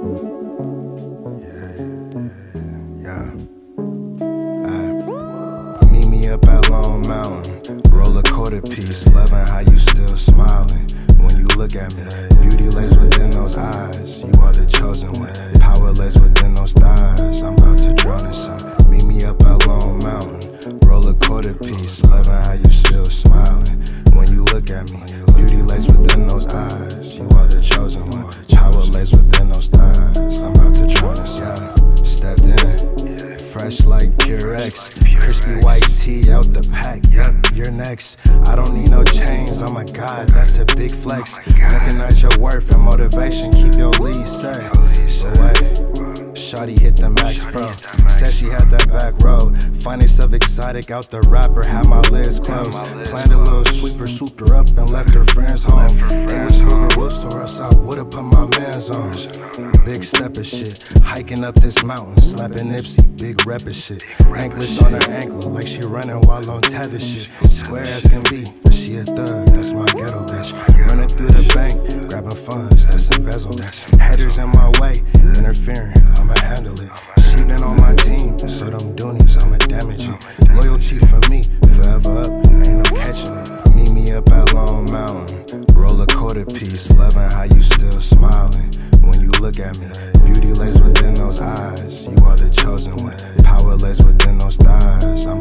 Yeah, yeah. Meet me up at Lone Mountain, roll a quarter piece, loving how you. I don't need no chains, oh my god, that's a big flex. Recognize your worth and motivation, keep your lead set. Shotty hit the max, bro. Said she had that back road. Finest of exotic out the rapper, had my lids closed. Planned a little sweeper, swooped her up and left her friends home. They was booger whoops, or else I would've put my mans on. Big step of shit, hiking up this mountain, slapping Nipsey, big rep of shit. Anklets on her ankle, like she running while on tether shit. Square as can be, but she a thug, Beauty lays within those eyes. You are the chosen one. Power lays within those thighs. I'm